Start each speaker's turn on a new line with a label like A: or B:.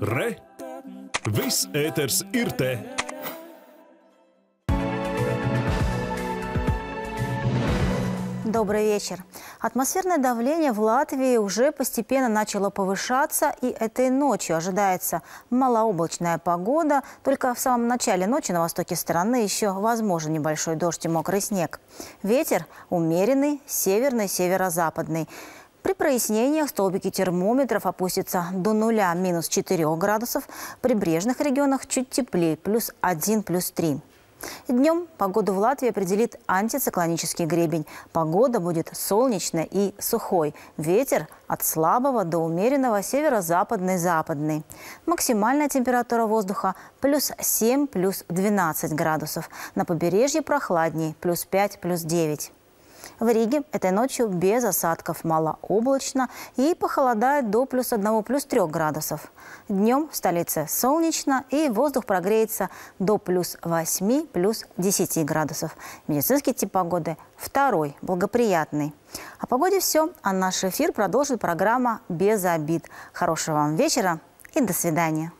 A: Re! Viss ēters ir te!
B: Добрый вечер. Атмосферное давление в Латвии уже постепенно начало повышаться, и этой ночью ожидается малооблачная погода. Только в самом начале ночи на востоке страны еще возможен небольшой дождь и мокрый снег. Ветер умеренный, северный, северо-западный. При прояснениях столбики термометров опустятся до нуля минус 4 градусов. В прибрежных регионах чуть теплее, плюс 1, плюс 3. Днем погоду в Латвии определит антициклонический гребень. Погода будет солнечной и сухой. Ветер от слабого до умеренного северо-западный западный. Максимальная температура воздуха плюс 7, плюс 12 градусов. На побережье прохладнее, плюс 5, плюс 9. В Риге этой ночью без осадков малооблачно и похолодает до плюс 1, плюс 3 градусов. Днем в столице солнечно и воздух прогреется до плюс 8, плюс 10 градусов. Медицинский тип погоды второй, благоприятный. О погоде все, а наш эфир продолжит программа «Без обид». Хорошего вам вечера и до свидания.